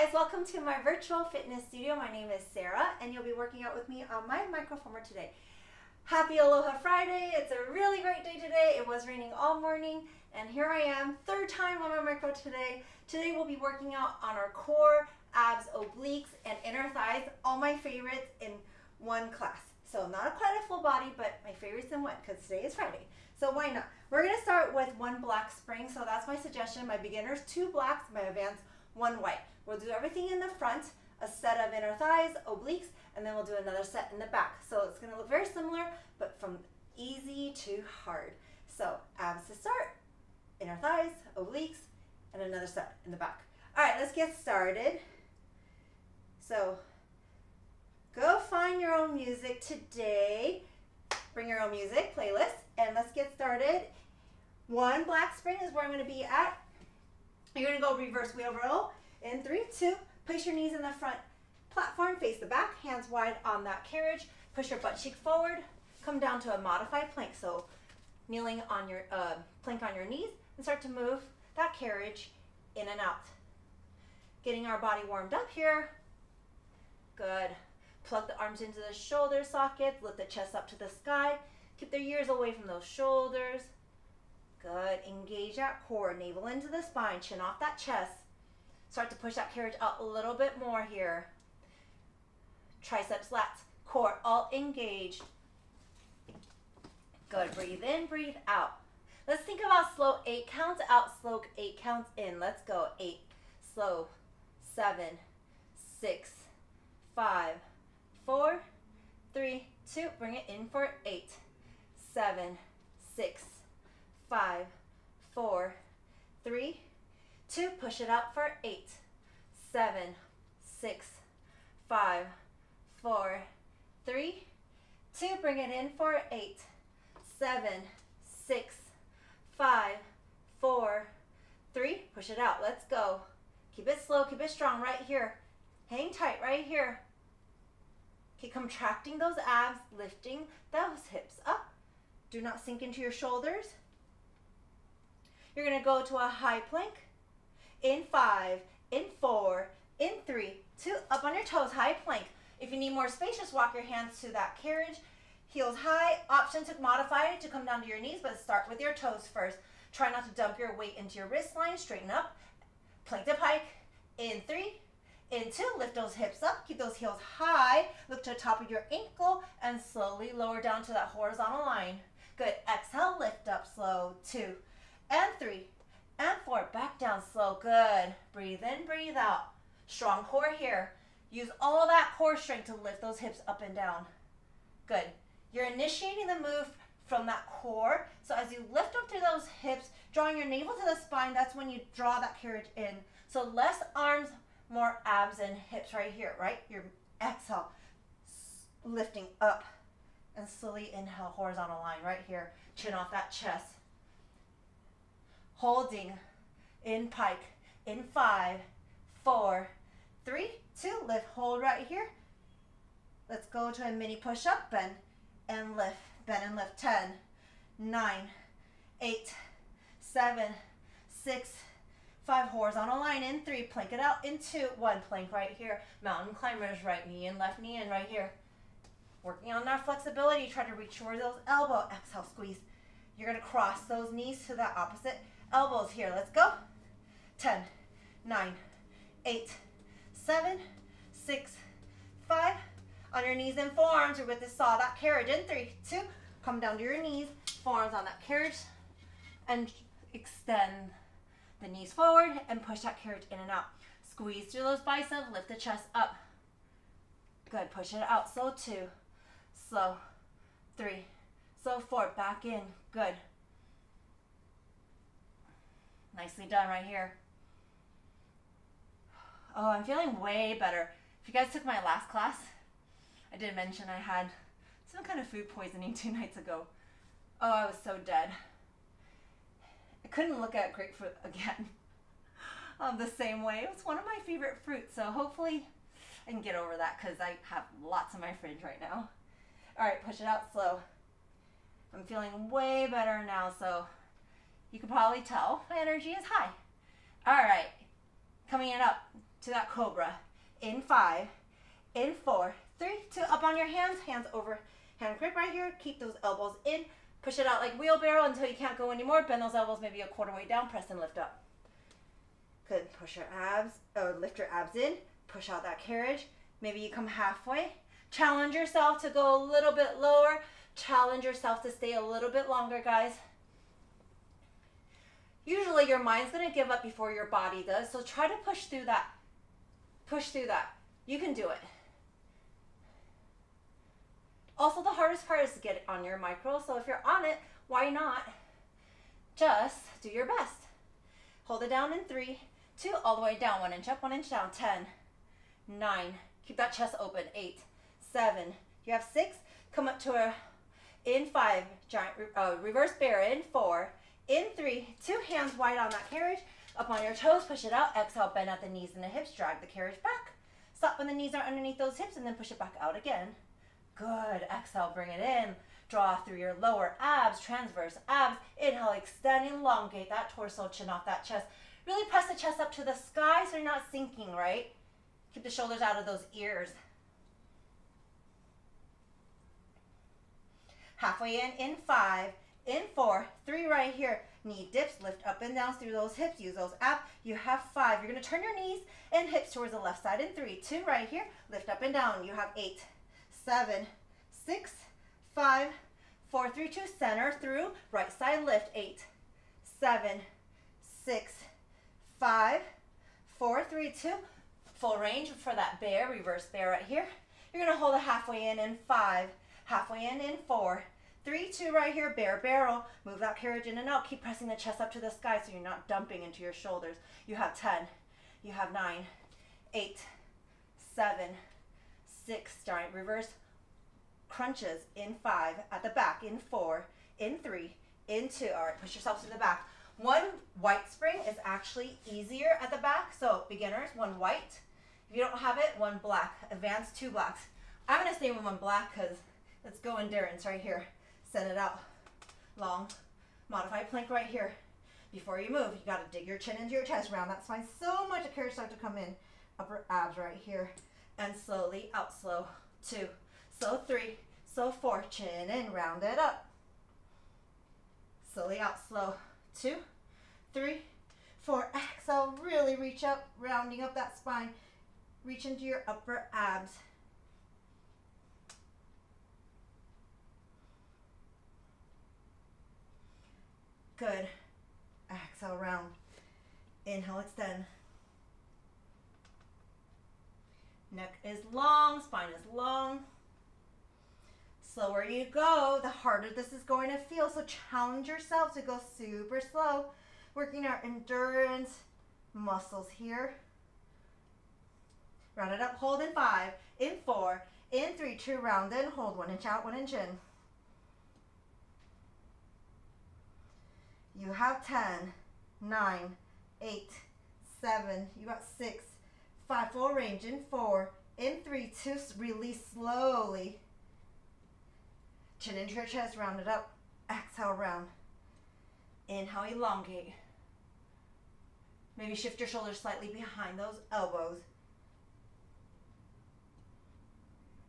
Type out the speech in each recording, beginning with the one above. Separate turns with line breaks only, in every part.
guys, welcome to my virtual fitness studio. My name is Sarah and you'll be working out with me on my microformer today. Happy Aloha Friday. It's a really great day today. It was raining all morning and here I am, third time on my micro today. Today we'll be working out on our core, abs, obliques, and inner thighs, all my favorites in one class. So not a quite a full body, but my favorites in one because today is Friday. So why not? We're gonna start with one black spring. So that's my suggestion. My beginners, two blacks, my advanced, one white. We'll do everything in the front, a set of inner thighs, obliques, and then we'll do another set in the back. So it's gonna look very similar, but from easy to hard. So abs to start, inner thighs, obliques, and another set in the back. All right, let's get started. So go find your own music today. Bring your own music playlist, and let's get started. One black spring is where I'm gonna be at. You're gonna go reverse wheel roll in three, two, place your knees in the front platform, face the back, hands wide on that carriage, push your butt cheek forward, come down to a modified plank. So kneeling on your uh, plank on your knees and start to move that carriage in and out. Getting our body warmed up here. Good. Plug the arms into the shoulder sockets, lift the chest up to the sky. Keep the ears away from those shoulders. Engage that core, navel into the spine, chin off that chest. Start to push that carriage out a little bit more here. Triceps, lats, core all engaged. Good. Breathe in, breathe out. Let's think about slow eight counts out, slow eight counts in. Let's go. Eight, slow, seven, six, five, four, three, two. Bring it in for eight, seven, six, five, four, three, two. Push it out for eight, seven, six, five, four, three, two. Bring it in for eight, seven, six, five, four, three. Push it out. Let's go. Keep it slow. Keep it strong right here. Hang tight right here. Keep contracting those abs, lifting those hips up. Do not sink into your shoulders. You're going to go to a high plank. In five, in four, in three, two, up on your toes, high plank. If you need more space, just walk your hands to that carriage. Heels high, option to modify to come down to your knees, but start with your toes first. Try not to dump your weight into your wrist line, straighten up. Plank to pike, in three, in two, lift those hips up, keep those heels high, look to the top of your ankle, and slowly lower down to that horizontal line. Good, exhale, lift up slow, two, and three, and four, back down slow, good. Breathe in, breathe out. Strong core here. Use all that core strength to lift those hips up and down. Good. You're initiating the move from that core. So as you lift up through those hips, drawing your navel to the spine, that's when you draw that carriage in. So less arms, more abs and hips right here, right? Your exhale, lifting up and slowly inhale, horizontal line right here. Chin off that chest. Holding in pike in five, four, three, two, lift, hold right here. Let's go to a mini push-up, bend and lift, bend and lift. 10, 9, 8, 7, 6, 5, horizontal line in 3, plank it out in 2, 1, plank right here. Mountain climbers, right knee in, left knee in, right here. Working on that flexibility, try to reach towards those elbow. Exhale, squeeze. You're to cross those knees to the opposite elbows here. Let's go. 10, 9, 8, 7, 6, 5, on your knees and forearms. You're with the saw that carriage in three, two, come down to your knees, forearms on that carriage, and extend the knees forward and push that carriage in and out. Squeeze through those biceps, lift the chest up. Good, push it out, slow two, slow, three, slow four, back in, good. Nicely done right here. Oh, I'm feeling way better. If you guys took my last class, I did mention I had some kind of food poisoning two nights ago. Oh, I was so dead. I couldn't look at grapefruit again um, the same way. It was one of my favorite fruits, so hopefully I can get over that because I have lots in my fridge right now. All right, push it out slow. I'm feeling way better now, so you can probably tell my energy is high. All right, coming in up, to that cobra. In five, in four, three, two, up on your hands, hands over, hand grip right here. Keep those elbows in. Push it out like wheelbarrow until you can't go anymore. Bend those elbows maybe a quarter way down. Press and lift up. Good. Push your abs, or lift your abs in. Push out that carriage. Maybe you come halfway. Challenge yourself to go a little bit lower. Challenge yourself to stay a little bit longer, guys. Usually your mind's going to give up before your body does. So try to push through that. Push through that. You can do it. Also, the hardest part is to get on your micro. So if you're on it, why not just do your best? Hold it down in three, two, all the way down. One inch up, one inch down. Ten, nine. Keep that chest open. Eight, seven. You have six. Come up to a in five, giant uh, reverse bear in four, in three, two hands wide on that carriage, up on your toes, push it out, exhale, bend at the knees and the hips, drag the carriage back. Stop when the knees are underneath those hips and then push it back out again. Good. Exhale, bring it in. Draw through your lower abs, transverse abs. Inhale, extend, elongate that torso, chin off that chest. Really press the chest up to the sky so you're not sinking, right? Keep the shoulders out of those ears. Halfway in, in five, in four, three right here. Knee dips, lift up and down through those hips. Use those abs. You have five. You're to turn your knees and hips towards the left side in three, two right here. Lift up and down. You have eight, seven, six, five, four, three, two. Center through. Right side lift. Eight, seven, six, five, four, three, two. Full range for that bear. Reverse bear right here. You're to hold it halfway in in five, halfway in in four, three, two right here. Bear barrel. Move that carriage in and out. Keep pressing the chest up to the sky so you're not dumping into your shoulders. You have 10. You have nine, eight, seven, six, giant reverse crunches in five, at the back in four, in three, in two. All right, push yourself to the back. One white spring is actually easier at the back. So beginners, one white. If you don't have it, one black. Advanced, two blacks. I'm gonna stay with one black because let's go endurance right here. Send it out. Long. Modified plank right here. Before you move, you gotta dig your chin into your chest. Round that spine so much the carriage start to come in. Upper abs right here and slowly out slow. Two, slow three, slow four, chin in, round it up. Slowly out slow. Two, three, four. Exhale, really reach up, rounding up that spine. Reach into your upper abs. Good. Exhale, round. Inhale, extend. Neck is long, spine is long. Slower you go, the harder this is going to feel. So challenge yourself to go super slow, working our endurance muscles here. Round it up, hold in five, in four, in three, two, round in, hold one inch out, one inch in. You have 10, 9, 8, 7, you got 6, Five, full range in four, in three, two, release slowly. Chin into your chest, round it up. Exhale, round. Inhale, elongate. Maybe shift your shoulders slightly behind those elbows.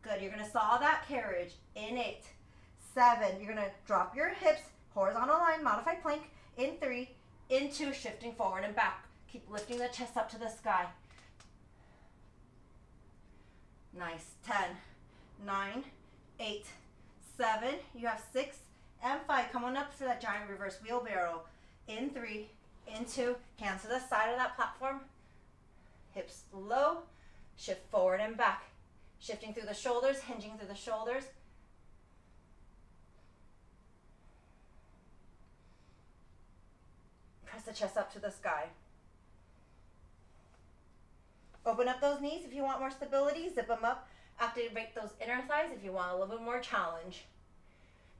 Good, you're gonna saw that carriage in eight, seven, you're gonna drop your hips, horizontal line, modified plank, in three, in two, shifting forward and back. Keep lifting the chest up to the sky. Nice. 10, 9, 8, 7. You have 6 and 5. Come on up for that giant reverse wheelbarrow. In 3, in 2. Hands to the side of that platform. Hips low. Shift forward and back. Shifting through the shoulders, hinging through the shoulders. Press the chest up to the sky. Open up those knees if you want more stability. Zip them up. Activate those inner thighs if you want a little bit more challenge.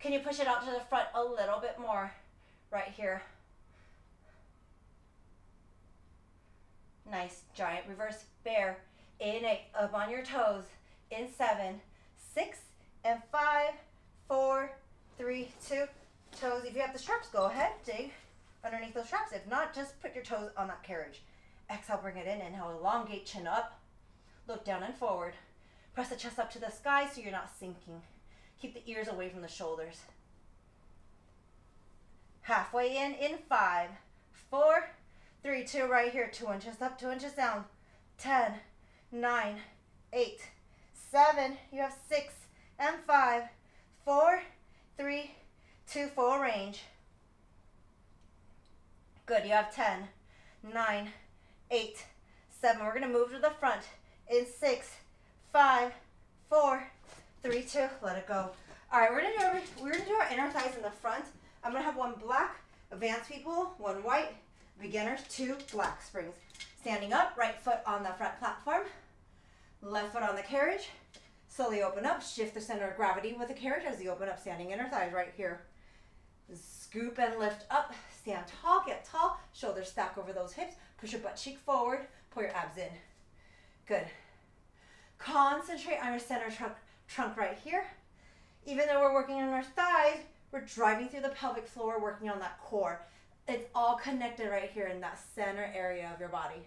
Can you push it out to the front a little bit more right here? Nice. Giant reverse bear. In eight. Up on your toes. In seven, six, and five, four, three, two. Toes. If you have the straps, go ahead. Dig underneath those straps. If not, just put your toes on that carriage Exhale, bring it in. Inhale, elongate, chin up. Look down and forward. Press the chest up to the sky so you're not sinking. Keep the ears away from the shoulders. Halfway in, in five, four, three, two, right here. Two inches up, two inches down. Ten, nine, eight, seven. You have six and five, four, three, two, full range. Good, you have ten, nine, eight, seven. We're gonna move to the front in six, five, four, three, two. Let it go. All right, we're gonna do our, we're gonna do our inner thighs in the front. I'm gonna have one black, advanced people, one white, beginners, two black springs. Standing up, right foot on the front platform, left foot on the carriage. Slowly open up, shift the center of gravity with the carriage as you open up, standing inner thighs right here. Scoop and lift up, stand tall, get tall, shoulders stack over those hips, push your butt cheek forward, pull your abs in. Good. Concentrate on your center trunk, trunk right here. Even though we're working on our thighs, we're driving through the pelvic floor, working on that core. It's all connected right here in that center area of your body,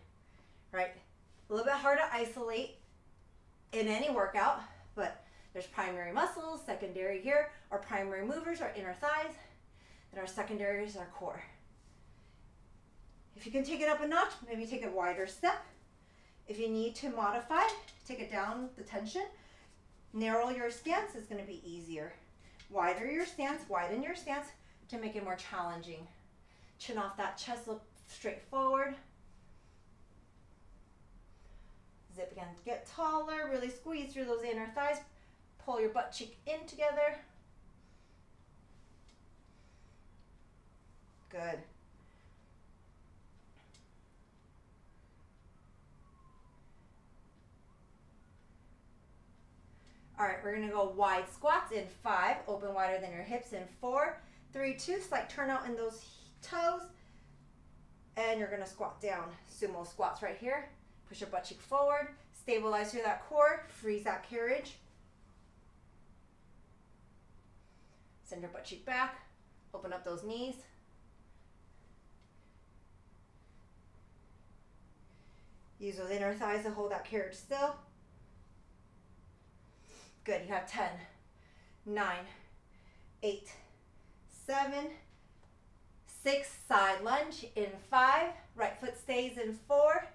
right? A little bit hard to isolate in any workout, but there's primary muscles, secondary here. Our primary movers are inner thighs, and our secondary is our core. If you can take it up a notch, maybe take a wider step. If you need to modify, take it down the tension. Narrow your stance is going to be easier. Wider your stance, widen your stance to make it more challenging. Chin off that chest, look straight forward. Zip again, get taller, really squeeze through those inner thighs. Pull your butt cheek in together. Good. All right, we're gonna go wide squats in five, open wider than your hips in four, three, two, slight turn out in those toes, and you're gonna squat down. Sumo squats right here. Push your butt cheek forward, stabilize through that core, freeze that carriage. Send your butt cheek back, open up those knees. Use those inner thighs to hold that carriage still. Good, you have 10, 9, 8, 7, 6, side lunge in 5, right foot stays in 4,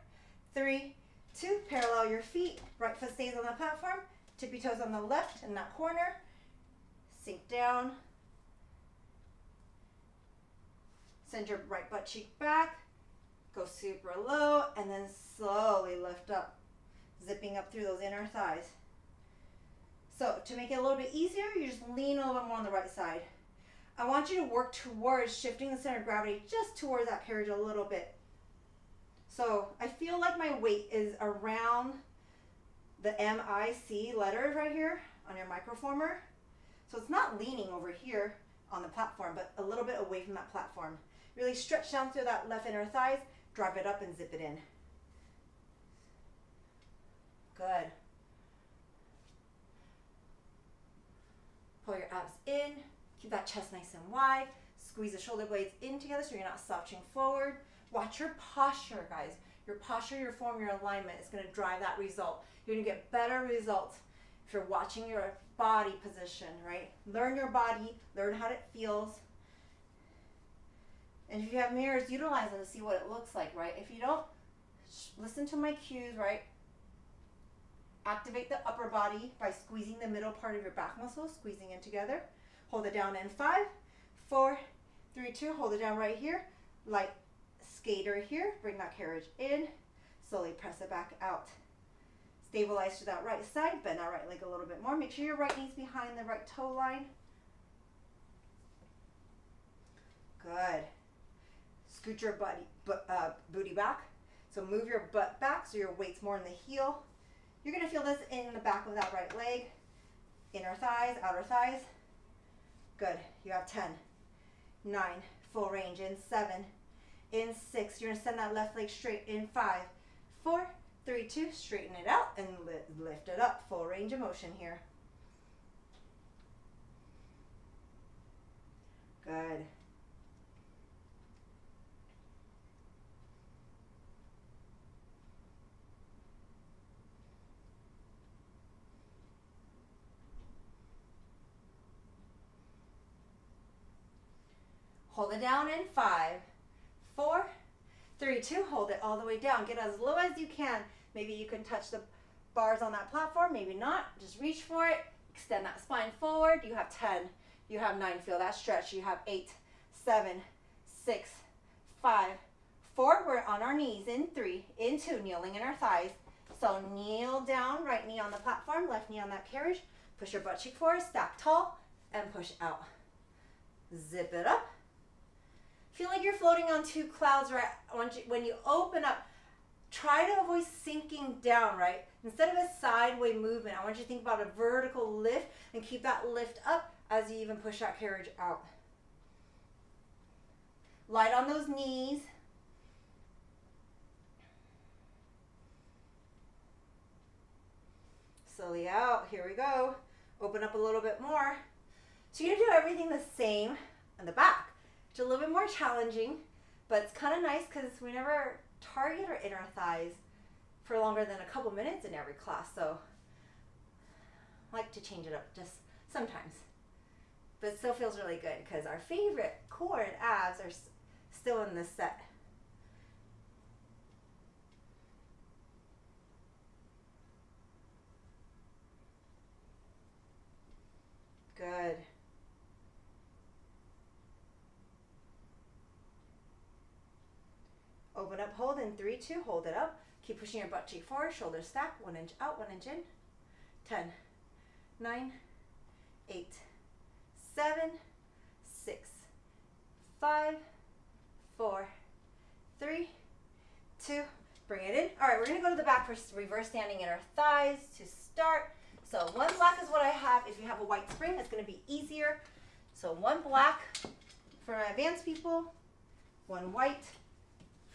3, 2, parallel your feet, right foot stays on the platform, tippy toes on the left in that corner, sink down, send your right butt cheek back, go super low, and then slowly lift up, zipping up through those inner thighs. So to make it a little bit easier, you just lean a little bit more on the right side. I want you to work towards shifting the center of gravity just towards that carriage a little bit. So I feel like my weight is around the MIC letters right here on your microformer. So it's not leaning over here on the platform, but a little bit away from that platform. Really stretch down through that left inner thighs, drive it up and zip it in. Good. Pull your abs in. Keep that chest nice and wide. Squeeze the shoulder blades in together so you're not slouching forward. Watch your posture, guys. Your posture, your form, your alignment is going to drive that result. You're going to get better results if you're watching your body position, right? Learn your body, learn how it feels. And if you have mirrors, utilize them to see what it looks like, right? If you don't, listen to my cues, right? Activate the upper body by squeezing the middle part of your back muscles, squeezing in together. Hold it down in five, four, three, two. Hold it down right here. Light skater here. Bring that carriage in. Slowly press it back out. Stabilize to that right side. Bend that right leg a little bit more. Make sure your right knee's behind the right toe line. Good. Scoot your uh, booty back. So move your butt back so your weight's more in the heel. You're to feel this in the back of that right leg, inner thighs, outer thighs. Good. You have 10, 9, full range in 7, in 6. You're to send that left leg straight in 5, 4, 3, 2. Straighten it out and lift it up. Full range of motion here. Good. Hold it down in five, four, three, two. Hold it all the way down. Get as low as you can. Maybe you can touch the bars on that platform, maybe not. Just reach for it. Extend that spine forward. You have 10. You have 9. Feel that stretch. You have 8, 7, 6, 5, 4. We're on our knees in 3, in 2, kneeling inner thighs. So kneel down, right knee on the platform, left knee on that carriage. Push your butt cheek forward, stack tall, and push out. Zip it up. Feel like you're floating on two clouds right when you open up. Try to avoid sinking down, right? Instead of a sideways movement, I want you to think about a vertical lift and keep that lift up as you even push that carriage out. Light on those knees. Slowly out. Here we go. Open up a little bit more. So you're to do everything the same on the back. It's a little bit more challenging, but it's kind of nice because we never target our inner thighs for longer than a couple minutes in every class. So I like to change it up just sometimes. But it still feels really good because our favorite core and abs are still in this set. Good. Open up, hold in three, two, hold it up. Keep pushing your butt cheek forward, shoulders stack, one inch out, one inch in. 10, 9, 8, 7, 6, 5, 4, 3, 2, bring it in. All right, we're gonna go to the back for reverse standing inner thighs to start. So one black is what I have. If you have a white spring, it's gonna be easier. So one black for my advanced people, one white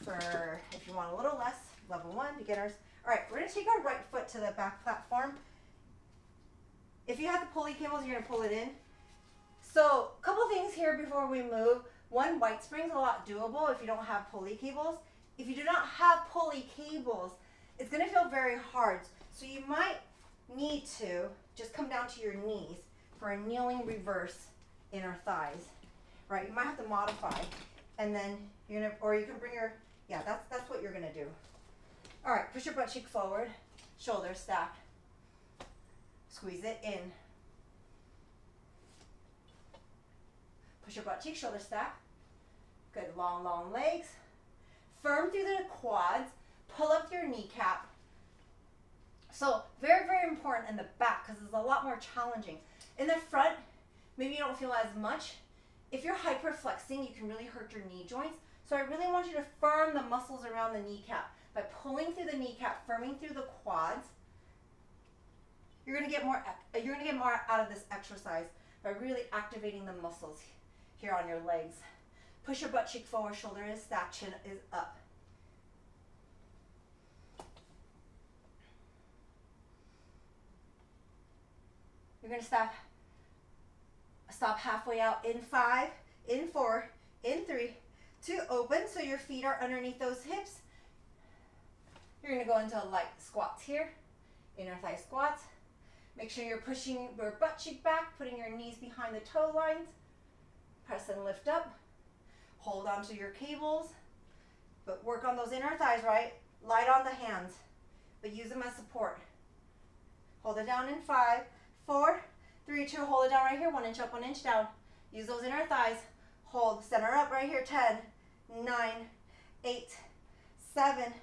for if you want a little less, level one, beginners. All right, we're gonna take our right foot to the back platform. If you have the pulley cables, you're gonna pull it in. So a couple things here before we move. One, white spring's a lot doable if you don't have pulley cables. If you do not have pulley cables, it's gonna feel very hard. So you might need to just come down to your knees for a kneeling reverse inner thighs. Right, you might have to modify. And then you're gonna, or you can bring your, yeah, that's, that's what you're gonna do. All right, push your butt cheek forward, shoulders stacked. Squeeze it in. Push your butt cheek, shoulder stack. Good, long, long legs. Firm through the quads. Pull up your kneecap. So very, very important in the back because it's a lot more challenging. In the front, maybe you don't feel as much. If you're hyperflexing, you can really hurt your knee joints. So I really want you to firm the muscles around the kneecap by pulling through the kneecap, firming through the quads. You're gonna get more. You're gonna get more out of this exercise by really activating the muscles here on your legs. Push your butt cheek forward, shoulder is stacked, chin is up. You're gonna stop. Stop halfway out in five, in four, in three, two. Open so your feet are underneath those hips. You're gonna go into a light squats here, inner thigh squats. Make sure you're pushing your butt cheek back, putting your knees behind the toe lines. Press and lift up. Hold on to your cables, but work on those inner thighs, right? Light on the hands, but use them as support. Hold it down in five, four, three, two. Hold it down right here. One inch up, one inch down. Use those inner thighs. Hold, center up right here. Ten, nine, eight, seven,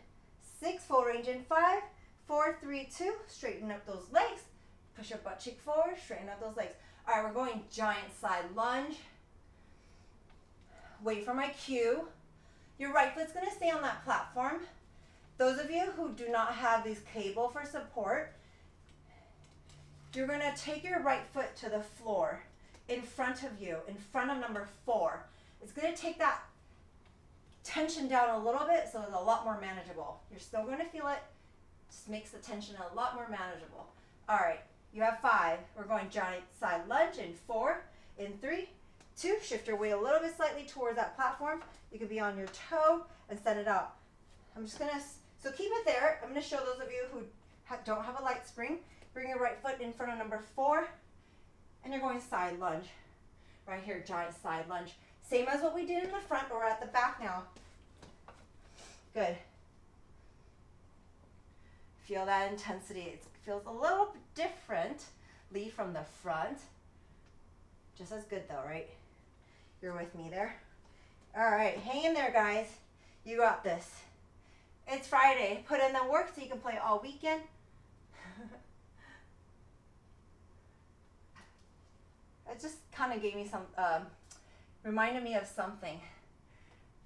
six. Full range in five, four, three, two. Straighten up those legs. Push your butt cheek forward. Straighten up those legs. All right, we're going giant side lunge. Wait for my cue. Your right foot's gonna stay on that platform. Those of you who do not have this cable for support, you're gonna take your right foot to the floor in front of you, in front of number four. It's gonna take that tension down a little bit so it's a lot more manageable. You're still gonna feel it, just makes the tension a lot more manageable. All right, you have five. We're going giant side lunge in four, in three, Two, shift your weight a little bit slightly towards that platform. You could be on your toe and set it out. I'm just gonna, so keep it there. I'm gonna show those of you who don't have a light spring. Bring your right foot in front of number four, and you're going side lunge. Right here, giant side lunge. Same as what we did in the front, we're at the back now. Good. Feel that intensity. It feels a little differently from the front. Just as good though, right? You're with me there? All right, hang in there, guys. You got this. It's Friday. Put in the work so you can play all weekend. it just kind of gave me some, um, reminded me of something.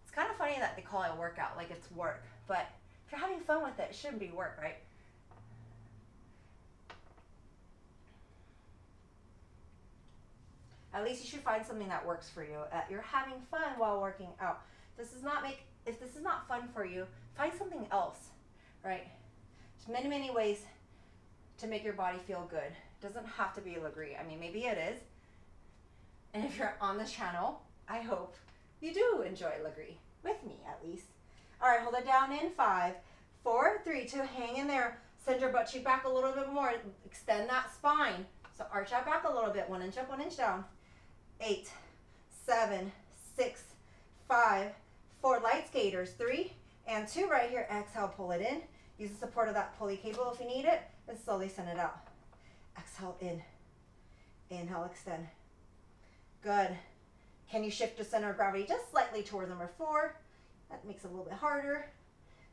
It's kind of funny that they call it a workout, like it's work. But if you're having fun with it, it shouldn't be work, right? At least you should find something that works for you. Uh, you're having fun while working out. This does not make, if this is not fun for you, find something else, right? There's many, many ways to make your body feel good. It doesn't have to be Lagree. I mean, maybe it is. And if you're on this channel, I hope you do enjoy Lagree, with me at least. All right, hold it down in five, four, three, two, hang in there. Send your butt cheek back a little bit more. Extend that spine. So arch that back a little bit, one inch up, one inch down eight, seven, six, five, four. Light skaters, three and two right here. Exhale, pull it in. Use the support of that pulley cable if you need it, and slowly send it out. Exhale in. Inhale, extend. Good. Can you shift the center of gravity just slightly towards number four? That makes it a little bit harder.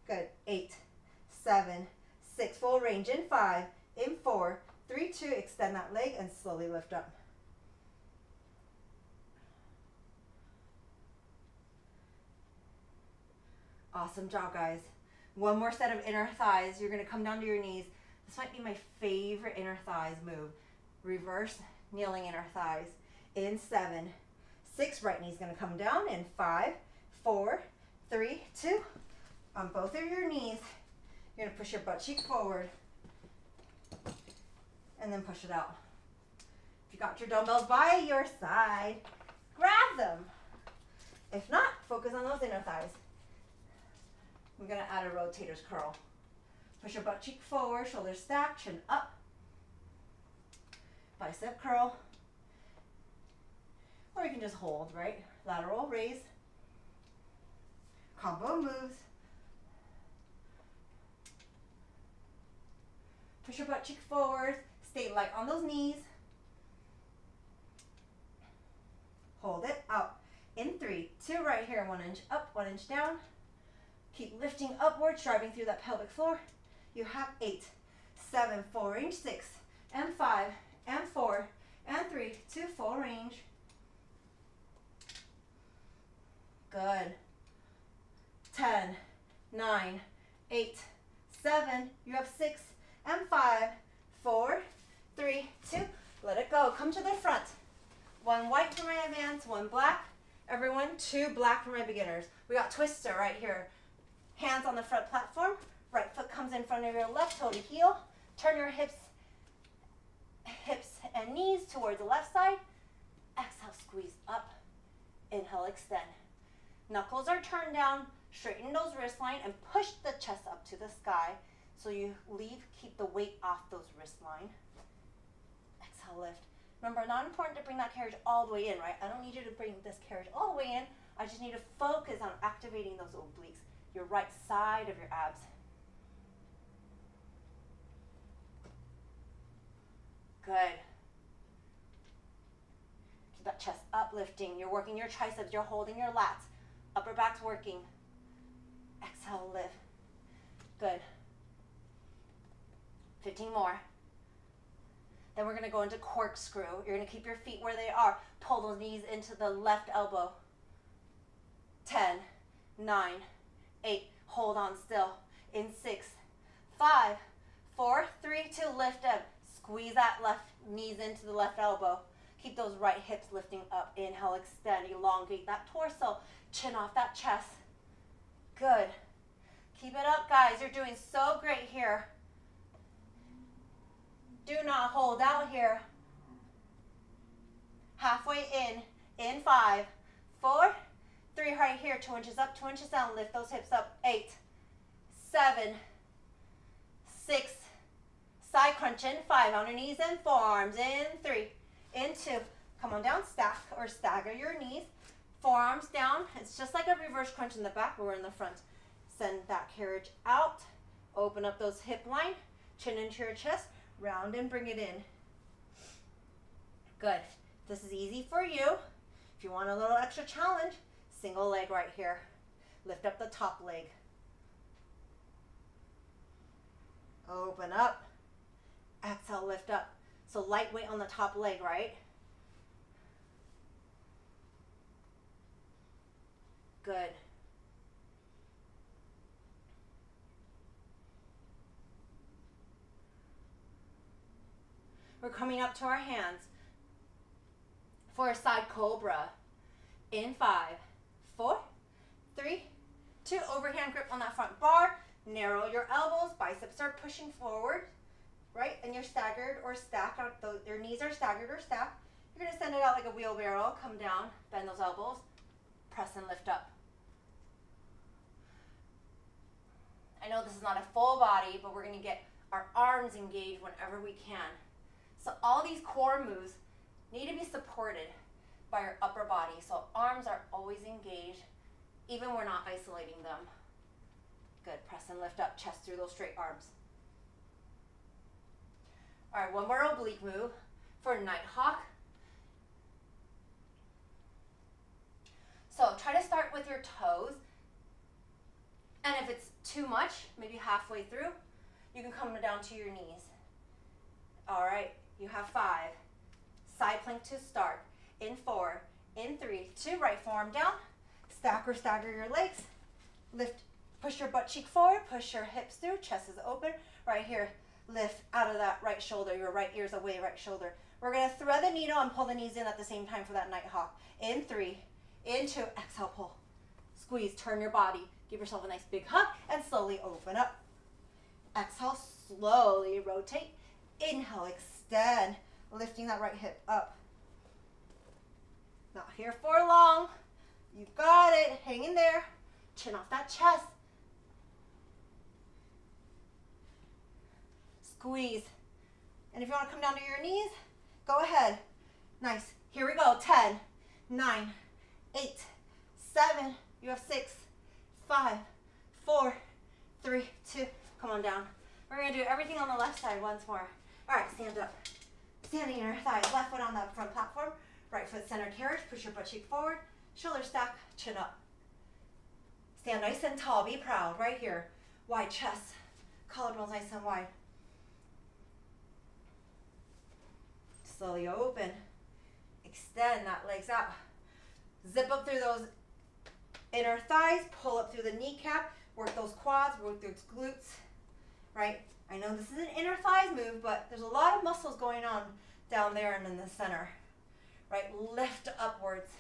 Good. Eight, seven, six. Full range in five, in four, three, two. Extend that leg and slowly lift up. Awesome job, guys. One more set of inner thighs. You're gonna come down to your knees. This might be my favorite inner thighs move. Reverse kneeling inner thighs. In seven, six, right knee's gonna come down. In five, four, three, two. On both of your knees, you're gonna push your butt cheek forward and then push it out. If you got your dumbbells by your side, grab them. If not, focus on those inner thighs. We're gonna add a rotator's curl. Push your butt cheek forward, shoulders stacked, chin up. Bicep curl. Or you can just hold, right? Lateral raise. Combo moves. Push your butt cheek forward. Stay light on those knees. Hold it out. In three, two right here, one inch up, one inch down. Keep lifting upwards, driving through that pelvic floor. You have eight, seven, full range, six, and five, and four, and three, two, full range. Good. Ten, nine, eight, seven. You have six, and five. five, four, three, two. Let it go. Come to the front. One white for my advanced, one black. Everyone, two black for my beginners. We got twister right here. Hands on the front platform. Right foot comes in front of your left toe to heel. Turn your hips, hips and knees towards the left side. Exhale, squeeze up. Inhale, extend. Knuckles are turned down. Straighten those wrist line and push the chest up to the sky. So you leave, keep the weight off those wrist line. Exhale, lift. Remember, not important to bring that carriage all the way in, right? I don't need you to bring this carriage all the way in. I just need to focus on activating those obliques your right side of your abs. Good. Keep that chest uplifting. You're working your triceps. You're holding your lats. Upper back's working. Exhale, lift. Good. 15 more. Then we're to go into corkscrew. You're to keep your feet where they are. Pull those knees into the left elbow. 10, 9, eight, hold on still. In six, five, four, three, two, lift up. Squeeze that left knees into the left elbow. Keep those right hips lifting up. Inhale, extend, elongate that torso. Chin off that chest. Good. Keep it up, guys. You're doing so great here. Do not hold out here. Halfway in, in five, four, Three right here, two inches up, two inches down. Lift those hips up. Eight, seven, six, side crunch in. Five, on your knees and forearms. In three, in two. Come on down, stack or stagger your knees. Forearms down. It's just like a reverse crunch in the back, but we're in the front. Send that carriage out. Open up those hip line. Chin into your chest. Round and bring it in. Good. This is easy for you. If you want a little extra challenge, single leg right here. Lift up the top leg. Open up. Exhale, lift up. So lightweight on the top leg, right? Good. We're coming up to our hands for a side cobra. In five, four, three, two. Overhand grip on that front bar. Narrow your elbows, biceps are pushing forward, right? And you're staggered or stacked. Your knees are staggered or stacked. You're gonna send it out like a wheelbarrow. Come down, bend those elbows, press and lift up. I know this is not a full body, but we're gonna get our arms engaged whenever we can. So all these core moves need to be supported by our upper body. So arms are always engaged, even we're not isolating them. Good, press and lift up, chest through those straight arms. All right, one more oblique move for Nighthawk. So try to start with your toes. And if it's too much, maybe halfway through, you can come down to your knees. All right, you have five. Side plank to start. In four, in three, two, right forearm down. Stack or stagger your legs. Lift, push your butt cheek forward, push your hips through, chest is open. Right here, lift out of that right shoulder, your right ear's away, right shoulder. We're gonna thread the needle and pull the knees in at the same time for that Nighthawk. In three, in two, exhale, pull. Squeeze, turn your body. Give yourself a nice big hug and slowly open up. Exhale, slowly rotate. Inhale, extend, lifting that right hip up. Not here for long. You've got it. Hang in there. Chin off that chest. Squeeze. And if you want to come down to your knees, go ahead. Nice. Here we go. 10, 9, 8, 7. You have 6, five, four, three, two. Come on down. We're to do everything on the left side once more. All right, stand up. Standing on your thighs, left foot on the front platform, right foot center carriage, push your butt cheek forward, shoulder stack, chin up. Stand nice and tall, be proud, right here. Wide chest, collarbones nice and wide. Slowly open. Extend that legs out. Zip up through those inner thighs, pull up through the kneecap, work those quads, work those glutes, right? I know this is an inner thighs move, but there's a lot of muscles going on down there and in the center, right? Lift upwards.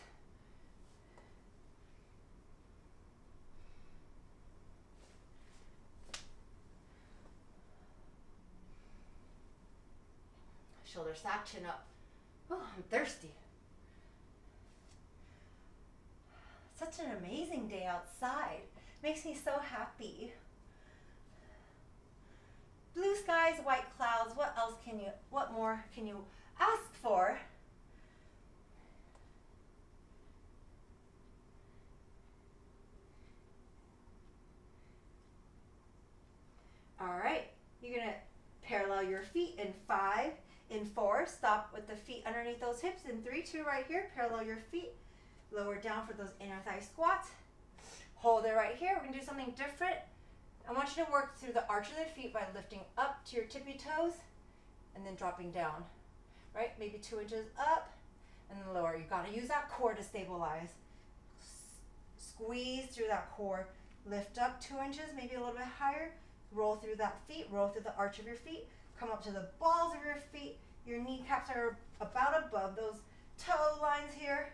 Shoulder stack, chin up. Oh, I'm thirsty. Such an amazing day outside. Makes me so happy. Blue skies, white clouds, what else can you, what more can you ask for? All right, you're gonna parallel your feet in five, in four, stop with the feet underneath those hips, in three, two right here, parallel your feet, Lower down for those inner thigh squats. Hold it right here. We're gonna do something different. I want you to work through the arch of the feet by lifting up to your tippy toes and then dropping down. Right? Maybe two inches up and then lower. You gotta use that core to stabilize. Squeeze through that core. Lift up two inches, maybe a little bit higher. Roll through that feet, roll through the arch of your feet. Come up to the balls of your feet. Your kneecaps are about above those toe lines here.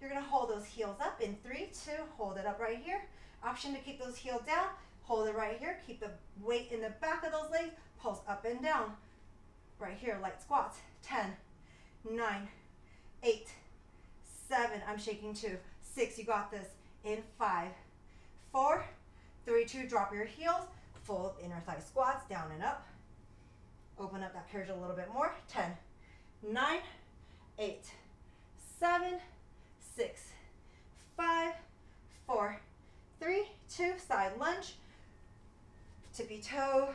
You're gonna hold those heels up in three, two, hold it up right here. Option to keep those heels down, hold it right here. Keep the weight in the back of those legs, pulse up and down. Right here, light squats. 10, 9, 8, 7, I'm shaking two, 6, you got this, in 5, 4, 3, 2, drop your heels, full inner thigh squats, down and up. Open up that carriage a little bit more, 10, 9, 8, 7, six, five, four, three, two, side lunge, tippy toe,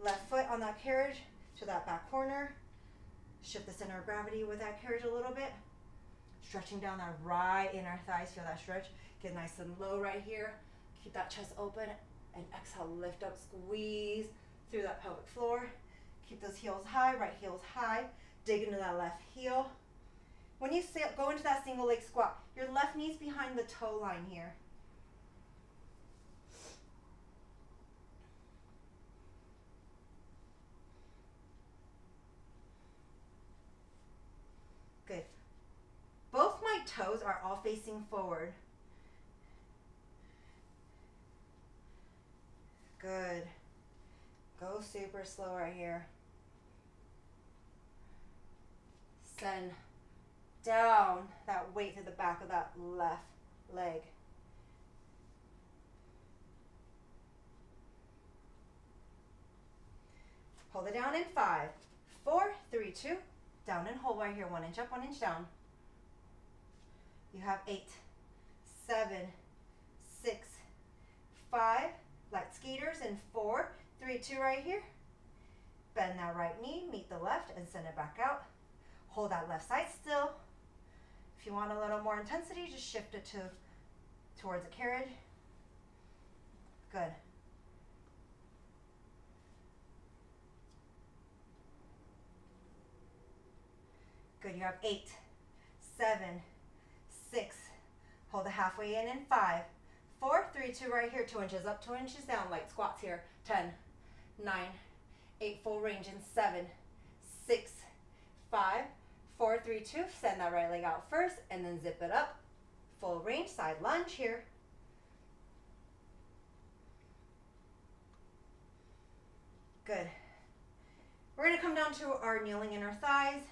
left foot on that carriage to that back corner. Shift the center of gravity with that carriage a little bit. Stretching down that right inner thighs, feel that stretch. Get nice and low right here. Keep that chest open and exhale, lift up, squeeze through that pelvic floor. Keep those heels high, right heels high. Dig into that left heel. When you go into that single leg squat, your left knee's behind the toe line here. Good. Both my toes are all facing forward. Good. Go super slow right here. Send down that weight to the back of that left leg. Hold it down in five, four, three, two. Down and hold right here. One inch up, one inch down. You have eight, seven, six, five, Light skaters in four, three, two right here. Bend that right knee, meet the left, and send it back out. Hold that left side still. If you want a little more intensity, just shift it to towards the carriage. Good. Good, you have eight, seven, six. Hold the halfway in in five, four, three, two right here, two inches up, two inches down, light squats here, 10, 9, 8, full range in 7, 6, 5, 4, 3, 2, send that right leg out first, and then zip it up, full range, side lunge here. Good. We're gonna come down to our kneeling inner thighs.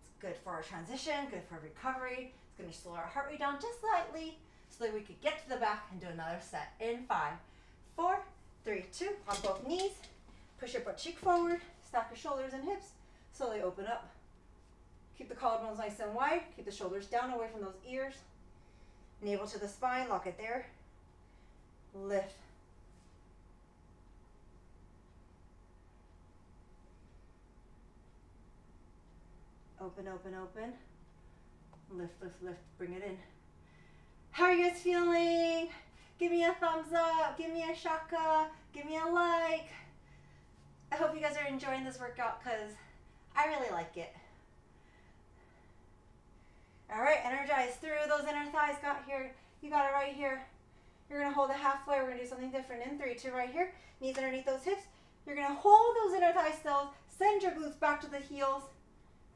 It's good for our transition, good for recovery. It's gonna slow our heart rate down just slightly so that we could get to the back and do another set in five, four, three, two, on both knees. Push your butt cheek forward, stack your shoulders and hips, slowly open up. Keep the collarbones nice and wide, keep the shoulders down away from those ears. Navel to the spine, lock it there. Lift. Open, open, open. Lift, lift, lift, bring it in. How are you guys feeling? Give me a thumbs up, give me a shaka, give me a like. I hope you guys are enjoying this workout because I really like it. All right, energize through those inner thighs. Got here. You got it right here. You're gonna hold it halfway. We're gonna do something different. In three, two, right here. Knees underneath those hips. You're gonna hold those inner thighs still. Send your glutes back to the heels.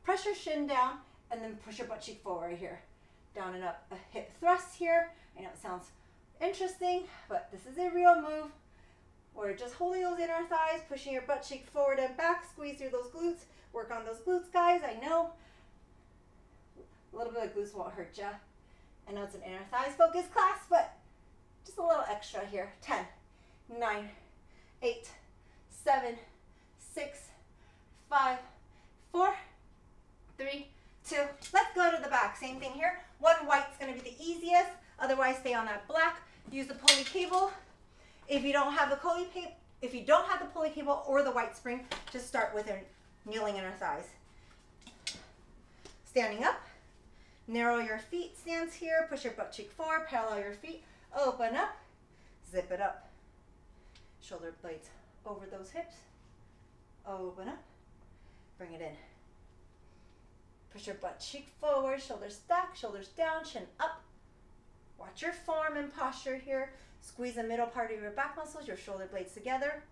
Press your shin down, and then push your butt cheek forward here down and up a hip thrust here. I know it sounds interesting, but this is a real move. We're just holding those inner thighs, pushing your butt cheek forward and back, squeeze through those glutes. Work on those glutes, guys. I know a little bit of glutes won't hurt you. I know it's an inner thighs focused class, but just a little extra here. 10, 9, 8, 7, 6, 5, 4, 3, two. Let's go to the back. Same thing here. One white's going to be the easiest. Otherwise, stay on that black. Use the pulley cable. If you don't have the pulley cable, if you don't have the pulley cable or the white spring, just start with your kneeling inner thighs. Standing up. Narrow your feet stance here. Push your butt cheek forward. Parallel your feet. Open up. Zip it up. Shoulder blades over those hips. Open up. Bring it in. Push your butt cheek forward, shoulders stack, shoulders down, chin up. Watch your form and posture here. Squeeze the middle part of your back muscles, your shoulder blades together.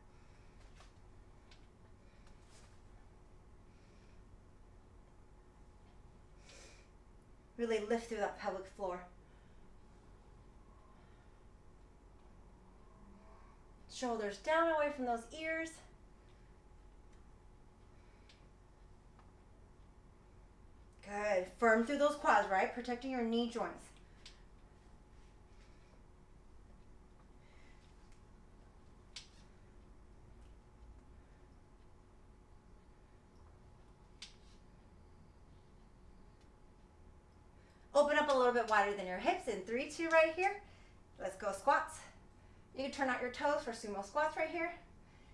Really lift through that pelvic floor. Shoulders down away from those ears. Good. Firm through those quads, right? Protecting your knee joints. Open up a little little wider than your hips in three, two right here. Let's go squats. You can turn out your toes for sumo squats right here.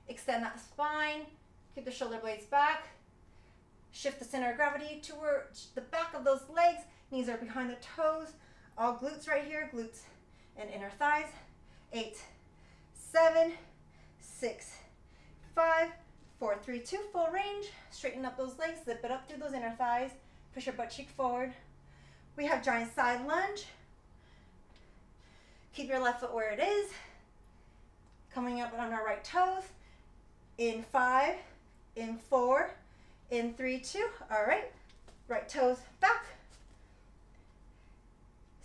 Extend that spine. Keep the shoulder blades back. Shift the center of gravity towards the back of those legs. Knees are behind the toes. All glutes right here, glutes and inner thighs. Eight, seven, six, five, four, three, two, full range. Straighten up those legs, zip it up through those inner thighs. Push your butt cheek forward. We have giant side lunge. Keep your left foot where it is. Coming up on our right toes. In five, in four, in three, two. All right. Right toes back.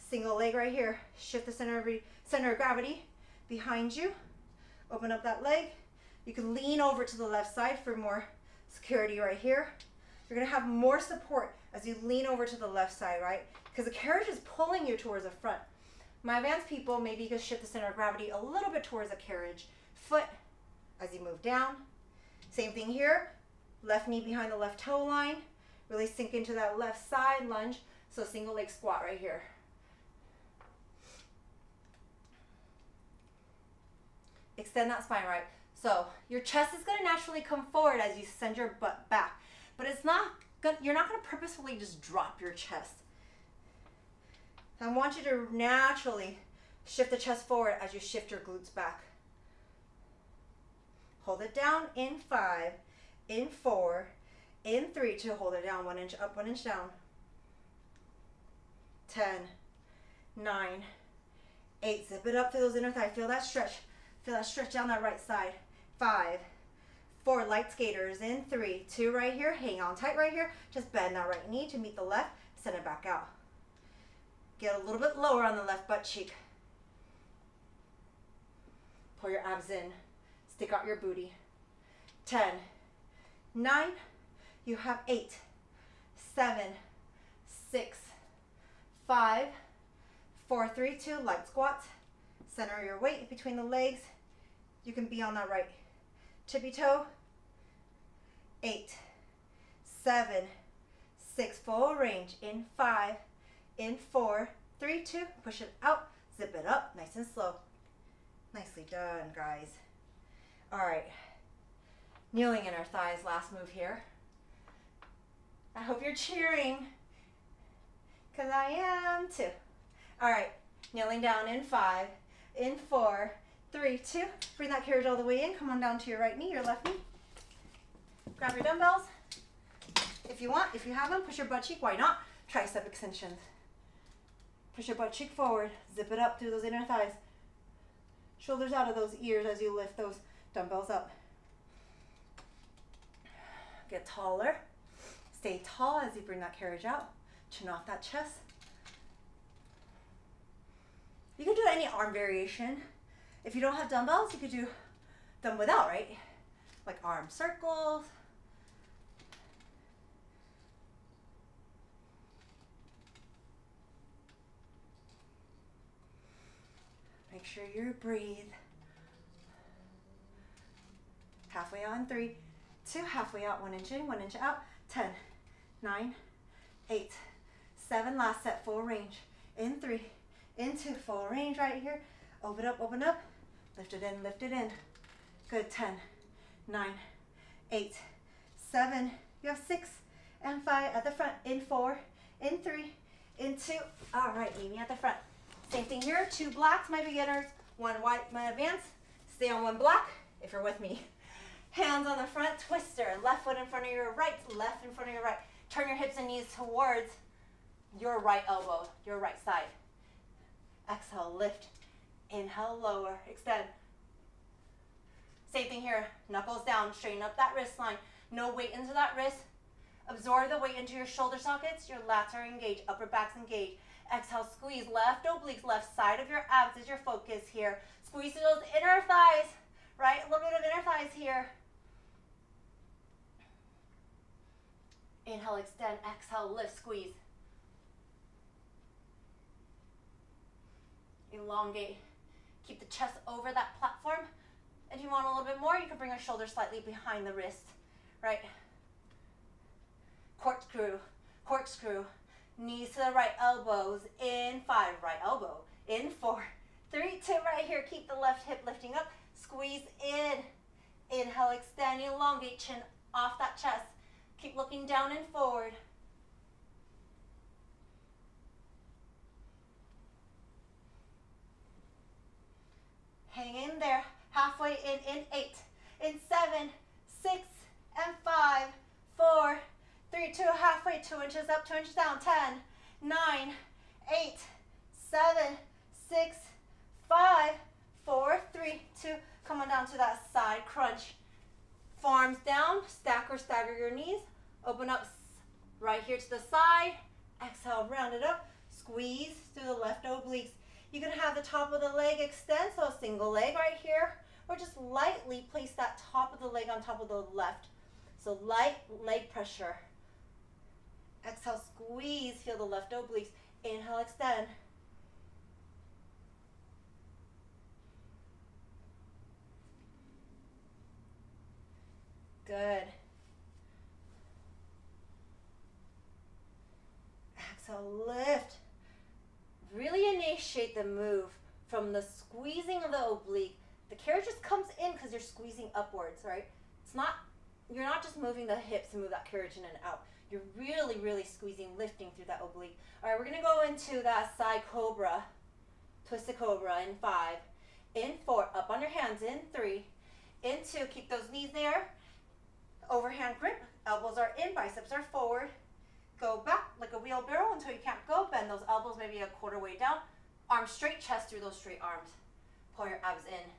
Single leg right here. Shift the center of, center of gravity behind you. Open up that leg. You can lean over to the left side for more security right here. You're gonna have more support as you lean over to the left side, right? Because the carriage is pulling you towards the front. My advanced people, maybe you can shift the center of gravity a little bit towards the carriage. Foot as you move down. Same thing here. Left knee behind the left toe line. Really sink into that left side lunge. So single leg squat right here. Extend that spine right. So your chest is gonna naturally come forward as you send your butt back. But it's not, gonna, you're not gonna purposefully just drop your chest. I want you to naturally shift the chest forward as you shift your glutes back. Hold it down in five, in four, in three, two, hold it down, one inch up, one inch down. 10, 9, 8, zip it up through those inner thighs. Feel that stretch. Feel that stretch down that right side. Five, four, light skaters in three, two right here. Hang on tight right here. Just bend that right knee to meet the left. Send it back out. Get a little bit lower on the left butt cheek. Pull your abs in. Stick out your booty. Ten, nine. you have 8, 7, 6, 5, 4, 3, 2, light squats. Center your weight between the legs. You can be on that right tippy toe. 8, 7, 6, full range. In 5, in four, three, two, push it out, zip it up, nice and slow. Nicely done, guys. All right. Kneeling inner thighs, last move here. I hope you're cheering, because I am too. All right, kneeling down in five, in four, three, two. Bring that carriage all the way in. Come on down to your right knee, your left knee. Grab your dumbbells. If you want, if you have them, push your butt cheek. Why not? Tricep extensions. Push your butt cheek forward. Zip it up through those inner thighs. Shoulders out of those ears as you lift those dumbbells up. Get taller. Stay tall as you bring that carriage out. Chin off that chest. You can do any arm variation. If you don't have dumbbells, you could do them without, right? Like arm circles. Make sure you breathe. Halfway on, three, two, halfway out, one inch in, one inch out, 10, nine, eight, seven, last set, full range, in three, into full range right here, open up, open up, lift it in, lift it in, good, 10, nine, eight, seven, you have six, and five at the front, in four, in three, in two, all right, meet me at the front. Same thing here, two blacks, my beginners, one white, my advanced, stay on one block if you're with me. Hands on the front, twister. Left foot in front of your right, left in front of your right. Turn your hips and knees towards your right elbow, your right side. Exhale, lift. Inhale, lower, extend. Same thing here. Knuckles down, straighten up that wrist line. No weight into that wrist. Absorb the weight into your shoulder sockets. Your lats are engaged, upper back's engaged. Exhale, squeeze left obliques, left side of your abs is your focus here. Squeeze those inner thighs, right? A little bit of inner thighs here. Inhale, extend. Exhale, lift, squeeze. Elongate. Keep the chest over that platform. If you want a little bit more, you can bring your shoulders slightly behind the wrist, right? Corkscrew, corkscrew. Knees to the right elbows. In five, right elbow. In four, three, two, right here. Keep the left hip lifting up. Squeeze in. Inhale, extend, elongate, chin off that chest. Keep looking down and forward. Hang in there. Halfway in, in eight, in seven, six, and five, four, three, two, halfway, two inches up, two inches down, ten, nine, eight, seven, six, five, four, three, two. Come on down to that side crunch. Forearms down, stack or stagger your knees. Open up right here to the side. Exhale, round it up. Squeeze through the left obliques. You can have the top of the leg extend, so a single leg right here, or just lightly place that top of the leg on top of the left. So light leg pressure. Exhale, squeeze, feel the left obliques. Inhale, extend. Good. Exhale, lift. Really initiate the move from the squeezing of the oblique. The carriage just comes in because you're squeezing upwards, right? It's not, you're not just moving the hips to move that carriage in and out. You're really, really squeezing, lifting through that oblique. All right, we're gonna go into that side cobra, twisted cobra in five, in four, up on your hands, in three, in two, keep those knees there, overhand grip, elbows are in, biceps are forward, Go back like a wheelbarrow until you can't go. Bend those elbows maybe a quarter way down. Arms straight, chest through those straight arms. Pull your abs in.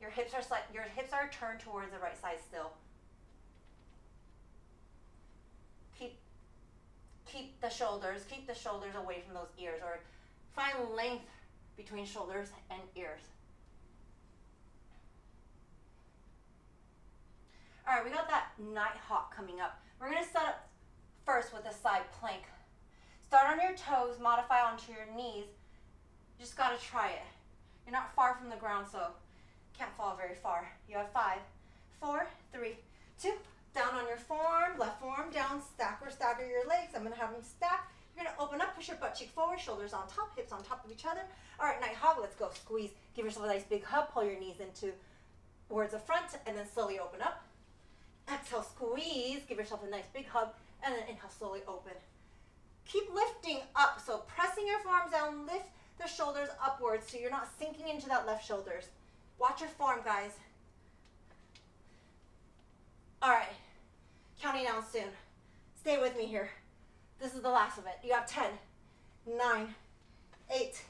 Your hips are slight, your hips are turned towards the right side still. Keep keep the shoulders, keep the shoulders away from those ears or find length between shoulders and ears. All right, we got that night hawk coming up. We're gonna set up first with a side plank. Start on your toes, modify onto your knees. You just gotta try it. You're not far from the ground, so can't fall very far. You have five, four, three, two. Down on your forearm, left forearm down, stack or stagger your legs. I'm gonna have them stack. You're gonna open up, push your butt cheek forward, shoulders on top, hips on top of each other. All right, night hawk, let's go. Squeeze, give yourself a nice big hug, pull your knees into towards the front, and then slowly open up. Exhale, squeeze, give yourself a nice big hug, and then inhale, slowly open. Keep lifting up. So pressing your forearms down, lift the shoulders upwards so you're not sinking into that left shoulders. Watch your form, guys. All right, counting down soon. Stay with me here. This is the last of it. You have 10, 9, 8,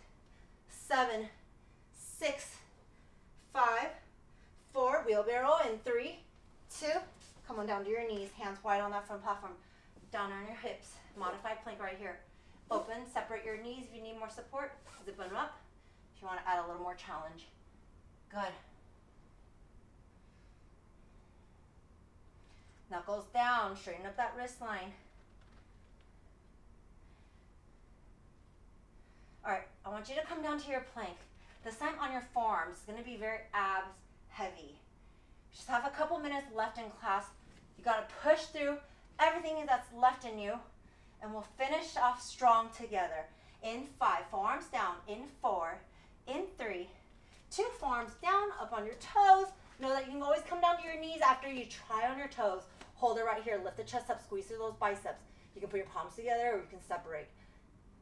7, 6, 5, 4, wheelbarrow in 3, 2, come on down to your knees, hands wide on that front platform down on your hips. Modified plank right here. Open, separate your knees if you need more support. Zip them up if you want to add a little more challenge. Good. Knuckles down, straighten up that wrist line. All right, I want you to come down to your plank. This time on your forearms. It's going to be very abs heavy. Just have a couple minutes left in class. You got to push through everything that's left in you. And we'll finish off strong together. In five, forearms down. In four, in three, two forearms down, up on your toes. Know that you can always come down to your knees after you try on your toes. Hold it right here. Lift the chest up, squeeze through those biceps. You can put your palms together or you can separate.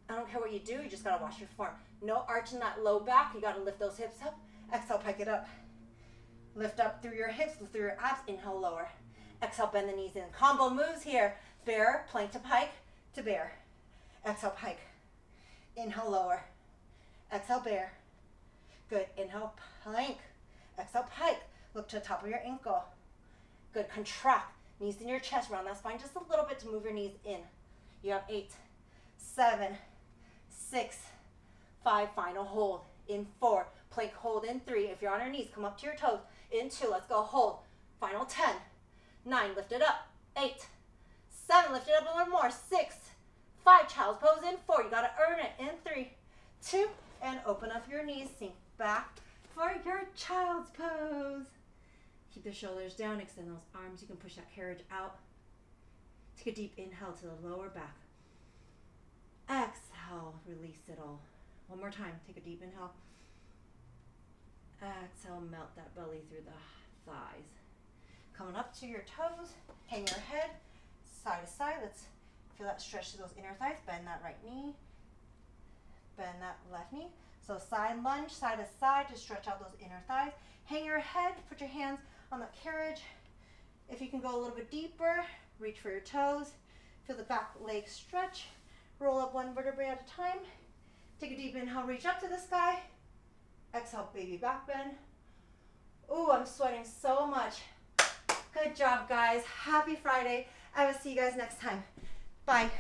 I don't care what you do, you just gotta watch your form. No arch in that low back. You gotta lift those hips up. Exhale, pike it up. Lift up through your hips, through your abs. Inhale, lower. Exhale, bend the knees in. Combo moves here. Bear, plank to pike, to bear. Exhale, pike. Inhale, lower. Exhale, bear. Good. Inhale, plank. Exhale, pike. Look to the top of your ankle. Good. Contract. Knees in your chest. Round that spine just a little bit to move your knees in. You have eight, seven, six, five. Final hold. In four. Plank hold in three. If you're on your knees, come up to your toes. In two. Let's go. Hold. Final ten nine, lift it up, eight, seven, lift it up a little more, six, five, child's pose in four, you gotta earn it, in three, two, and open up your knees, sink back for your child's pose. Keep the shoulders down, extend those arms, you can push that carriage out. Take a deep inhale to the lower back. Exhale, release it all. One more time. Take a deep inhale. Exhale, melt that belly through the thighs. Coming up to your toes, hang your head side to side. Let's feel that stretch to those inner thighs. Bend that right knee, bend that left knee. So side lunge, side to side to stretch out those inner thighs. Hang your head, put your hands on the carriage. If you can go a little bit deeper, reach for your toes. Feel the back leg stretch. Roll up one vertebrae at a time. Take a deep inhale, reach up to the sky. Exhale, baby back bend. Ooh, I'm sweating so much. Good job, guys. Happy Friday. I will see you guys next time. Bye.